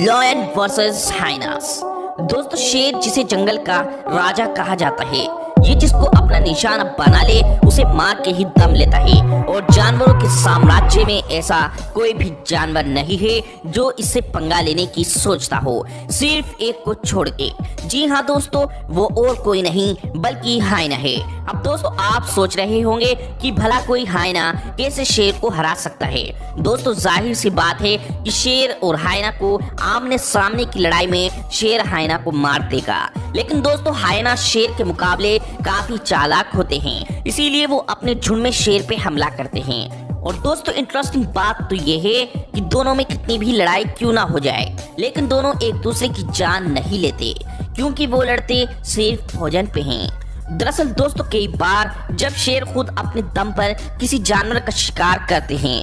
Lion versus hyenas. दोस्तों शेर जिसे जंगल का राजा कहा जाता है ये जिसको अपना निशाना बना ले, उसे मार के ही दम लेता है। और जानवरों के साम्राज्य में ऐसा कोई भी जानवर नहीं है जो इससे पंगा लेने की सोचता हो। सिर्फ़ एक को छोड़ के। जी हाँ दोस्तों, वो और कोई नहीं, बल्कि हाइना है। अब दोस्तों, आप सोच रहे होंगे कि भला कोई हाइना कैसे शेर को हरा सकता है? दोस्तों, ज़ाहिर सी बात है कि शेर और हाइना को आमने सामने की लड़ाई में शेर हाइना को मार देगा। लेकिन दोस्तों, हायना शेर के मुकाबले काफ़ी चालाक होते हैं। इसीलिए वो अपने झुंड में शेर पे हमला करते हैं। और दोस्तों इंटरेस्टिंग बात तो ये है कि दोनों में कितनी भी लड़ाई क्यों ना हो जाए, लेकिन दोनों एक दूसरे की जान नहीं लेते, क्योंकि वो लड़ते सिर्फ़ भोजन पे हैं। दरअसल दोस्तों, कई बार जब शेर खुद अपने दम पर किसी जानवर का शिकार करते हैं